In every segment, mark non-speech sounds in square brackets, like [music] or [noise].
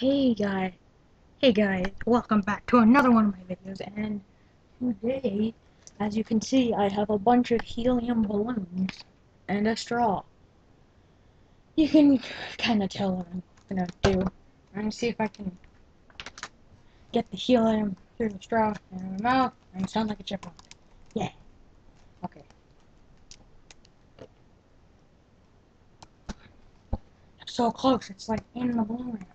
Hey guys, hey guys, welcome back to another one of my videos and today, as you can see, I have a bunch of helium balloons and a straw. You can kind of tell what I'm gonna do. I'm gonna see if I can get the helium through the straw in my mouth and sound like a chipmunk. Yeah. Okay. so close, it's like in the balloon.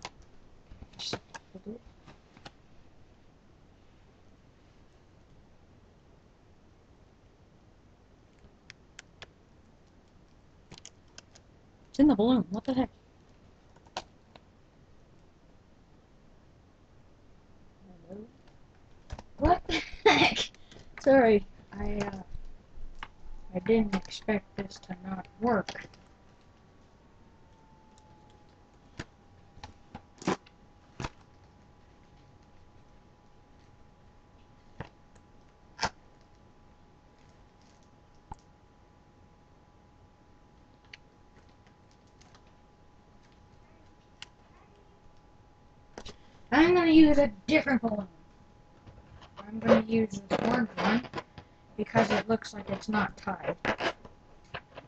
It's in the balloon. What the heck? Hello? What the heck? Sorry, I uh, I didn't expect this to not work. I'm gonna use a different balloon. I'm gonna use this orange one because it looks like it's not tied.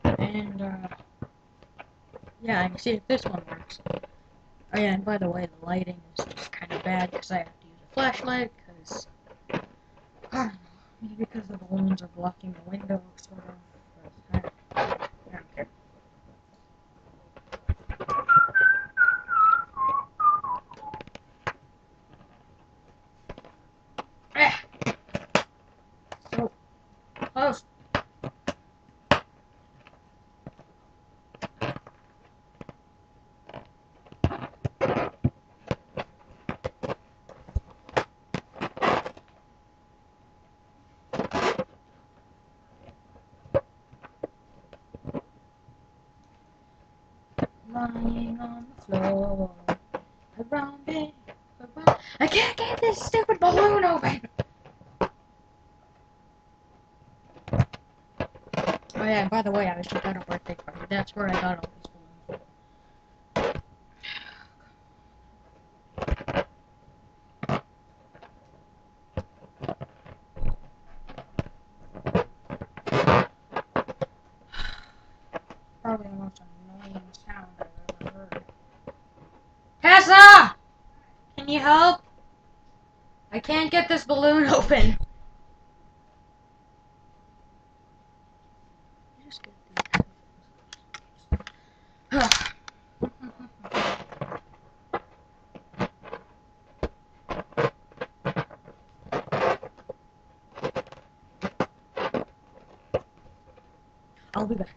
And uh, yeah, I can see if this one works. Oh yeah, and by the way, the lighting is just kind of bad because I have to use a flashlight because I don't know, maybe because the balloons are blocking the window, sort of. But I, I don't care. Ah! So close. Lying on the floor, it, around. I can't get this stupid balloon open. Oh yeah, by the way, I was just at a birthday party. That's where I got all Can you help? I can't get this balloon [laughs] open. [sighs] I'll be back.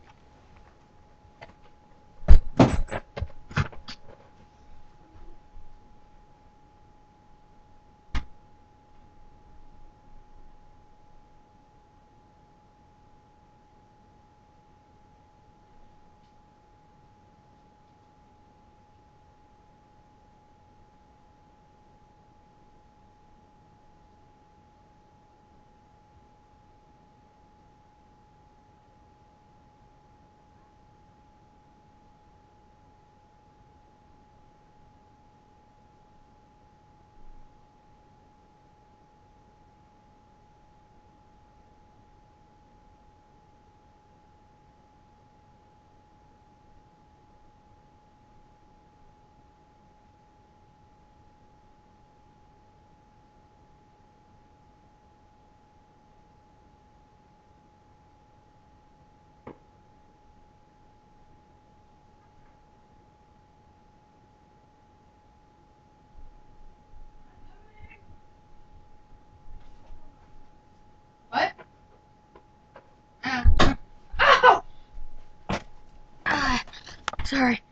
Sorry.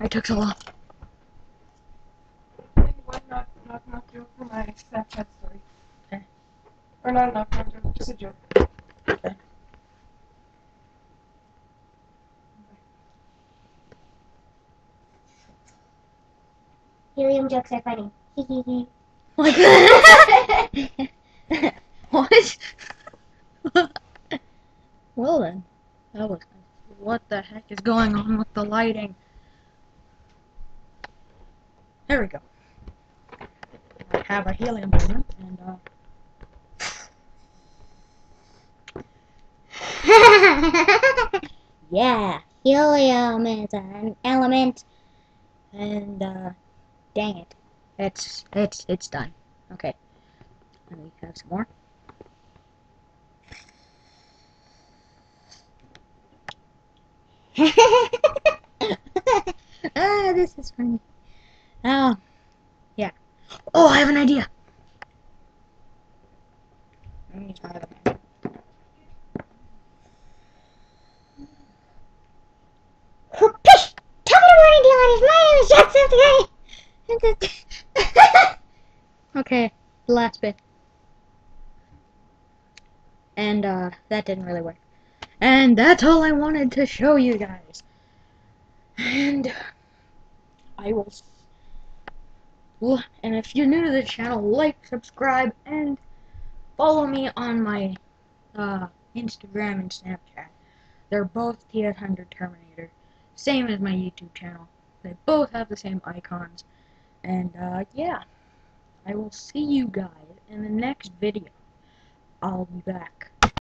I took so long. One knock knock knock joke for my Snapchat story. Okay. Or not a knock knock joke, just a joke. Okay. Helium jokes are funny. Hee hee hee. Like what? [laughs] [laughs] [laughs] well then, that was. What the heck is going on with the lighting? There we go. I have a helium balloon, and uh, [laughs] yeah, helium is an element. and uh, dang it, it's it's it's done. Okay, let me have some more. Oh, yeah. Oh, I have an idea. Let me try that. Whoopish! Top of the morning, Dylan. My name is Jackson. [laughs] okay, the last bit. And uh, that didn't really work. And that's all I wanted to show you guys. And I will. And if you're new to the channel, like, subscribe, and follow me on my uh, Instagram and Snapchat. They're both TS100 Terminator, same as my YouTube channel. They both have the same icons. And uh, yeah. I will see you guys in the next video. I'll be back.